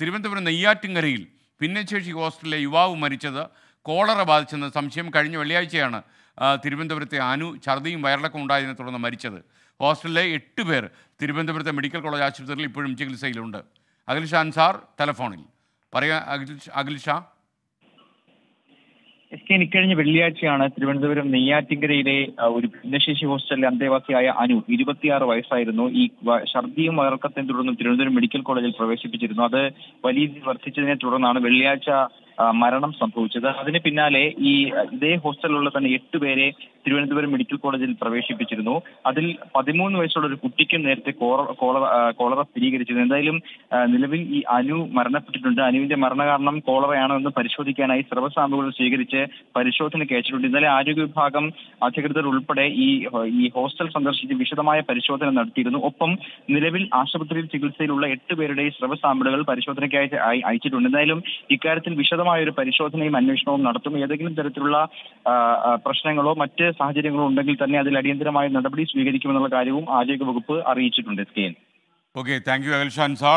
തിരുവനന്തപുരം നെയ്യാറ്റിൻകരയിൽ ഭിന്നശേഷി ഹോസ്റ്റലിലെ യുവാവ് മരിച്ചത് കോളറ ബാധിച്ചെന്ന സംശയം കഴിഞ്ഞ വെള്ളിയാഴ്ചയാണ് തിരുവനന്തപുരത്തെ അനു ഛർദിയും വയറിളക്കം ഉണ്ടായതിനെ തുടർന്ന് മരിച്ചത്. ഹോസ്റ്റലിലെ എട്ട് പേർ തിരുവനന്തപുരത്തെ മെഡിക്കൽ കോളേജ് ആശുപത്രിയിൽ ഇപ്പോഴും ചികിത്സയിലുണ്ട്. അഖിൽ ഷാൻ സാർ ടെലഫോണിൽ. പറയാ അഖിൽ അഖിൽ ഷാ എസ് കെ ഇക്കഴിഞ്ഞ വെള്ളിയാഴ്ചയാണ് തിരുവനന്തപുരം നെയ്യാറ്റിങ്കരയിലെ ഒരു ഭിന്നശേഷി ഹോസ്റ്റലിലെ അന്തേവാസിയായ അനു ഇരുപത്തിയാറ് വയസ്സായിരുന്നു. ഈ ഛർദിയും വയർക്കത്തെ തുടർന്ന് തിരുവനന്തപുരം മെഡിക്കൽ കോളേജിൽ പ്രവേശിപ്പിച്ചിരുന്നു. അത് വലിയ വർദ്ധിച്ചതിനെ തുടർന്നാണ് വെള്ളിയാഴ്ച മരണം സംഭവിച്ചത്. അതിന് പിന്നാലെ ഈ ഇതേ ഹോസ്റ്റലിലുള്ള തന്നെ എട്ട് പേരെ തിരുവനന്തപുരം മെഡിക്കൽ കോളേജിൽ പ്രവേശിപ്പിച്ചിരുന്നു. അതിൽ പതിമൂന്ന് വയസ്സുള്ള ഒരു കുട്ടിക്കും നേരത്തെ കോളറ കോളറ സ്ഥിരീകരിച്ചിരുന്നു. എന്തായാലും നിലവിൽ ഈ അനു മരണപ്പെട്ടിട്ടുണ്ട്. അനുവിന്റെ മരണകാരണം കോളറയാണോ എന്ന് പരിശോധിക്കാനായി സ്രവ സാമ്പിളുകൾ സ്വീകരിച്ച് പരിശോധനയ്ക്ക് അയച്ചിട്ടുണ്ട് ഇന്നലെ ആരോഗ്യ വിഭാഗം അധികൃതർ ഉൾപ്പെടെ ഈ ഈ ഹോസ്റ്റൽ സന്ദർശിച്ച് വിശദമായ പരിശോധന നടത്തിയിരുന്നു. ഒപ്പം നിലവിൽ ആശുപത്രിയിൽ ചികിത്സയിലുള്ള എട്ട് പേരുടെ സ്രവ സാമ്പിളുകൾ പരിശോധനയ്ക്കായി അയച്ചിട്ടുണ്ട്. എന്തായാലും ഇക്കാര്യത്തിൽ വിശദമായ ഒരു പരിശോധനയും അന്വേഷണവും നടത്തും. ഏതെങ്കിലും തരത്തിലുള്ള പ്രശ്നങ്ങളോ മറ്റ് സാഹചര്യങ്ങളോ ഉണ്ടെങ്കിൽ തന്നെ അതിൽ അടിയന്തരമായ നടപടി സ്വീകരിക്കുമെന്നുള്ള കാര്യവും ആരോഗ്യ വകുപ്പ് അറിയിച്ചിട്ടുണ്ട് okay thank you Akhil Shan Ansar